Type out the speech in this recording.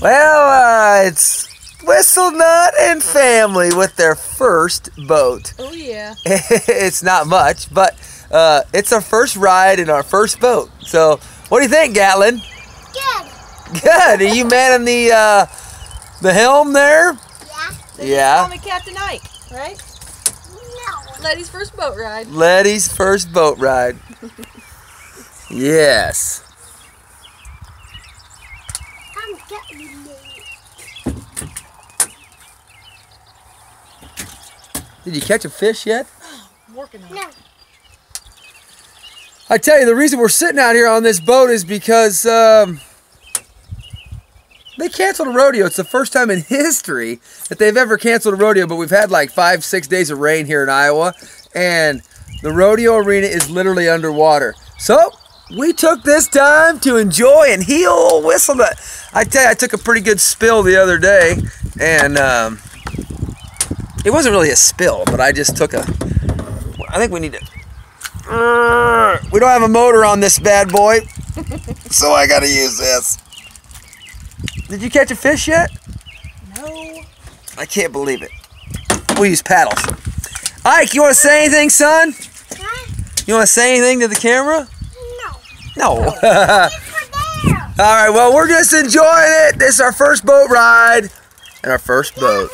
Well, uh, it's Whistle Nut and family with their first boat. Oh yeah. it's not much, but uh, it's our first ride in our first boat. So, what do you think, Gatlin? Good. Good. Are you manning the uh, the helm there? Yeah. They Yeah. Call me Captain Ike, right? No. Letty's first boat ride. Letty's first boat ride. yes. I'm getting. Did you catch a fish yet? Working on it. No. I tell you, the reason we're sitting out here on this boat is because um, they canceled a rodeo. It's the first time in history that they've ever canceled a rodeo, but we've had like five, six days of rain here in Iowa, and the rodeo arena is literally underwater. So we took this time to enjoy and heal Whistle Nut. I tell you, I took a pretty good spill the other day, and um, it wasn't really a spill, but I just took a. I think we need to we don't have a motor on this bad boy, so I gotta use this. Did you catch a fish yet? No. I can't believe it. We use paddles. Ike, you want to say anything, son? Huh? You want to say anything to the camera? No. No. It's for there. All right, well, we're just enjoying it. This is our first boat ride and our first boat.